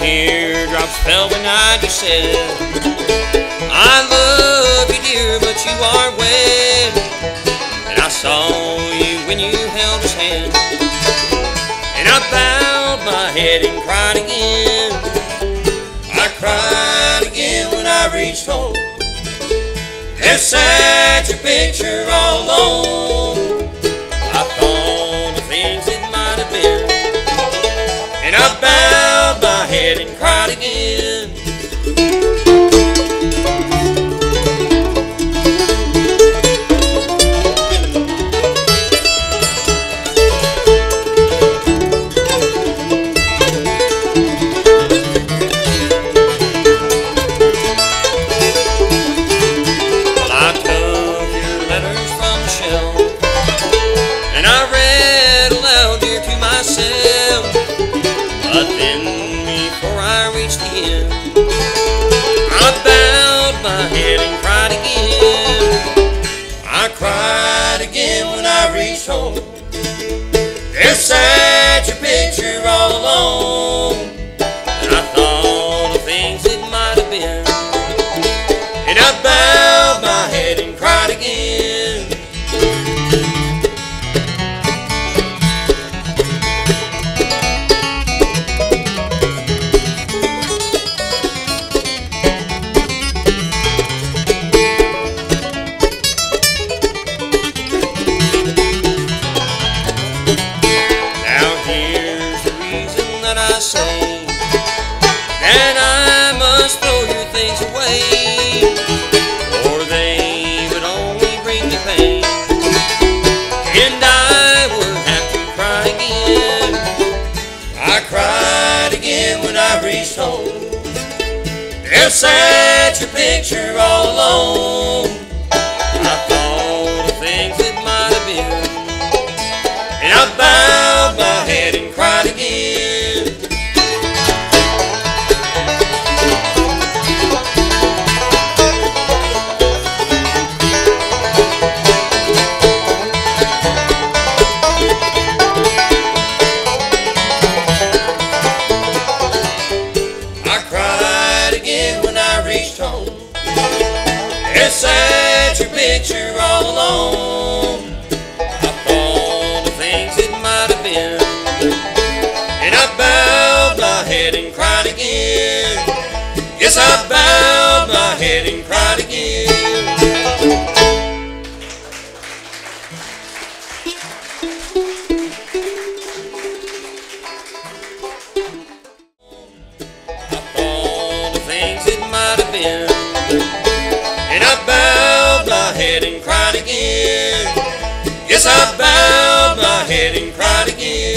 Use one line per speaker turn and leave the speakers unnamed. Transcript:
cried, just said, I love you, dear, but you are wed. And I saw you when you held his hand. And I bowed my head and cried again. I cried again when I reached home. And sat your picture when I reach home. That I I must throw your things away, or they would only bring me pain, and I would have to cry again. I cried again when I reached home. There sat your picture all alone. set your picture all alone. Up all the things it might have been. And I bowed my head and cried again. Yes, I bowed again. Yes, I bowed my head and cried again.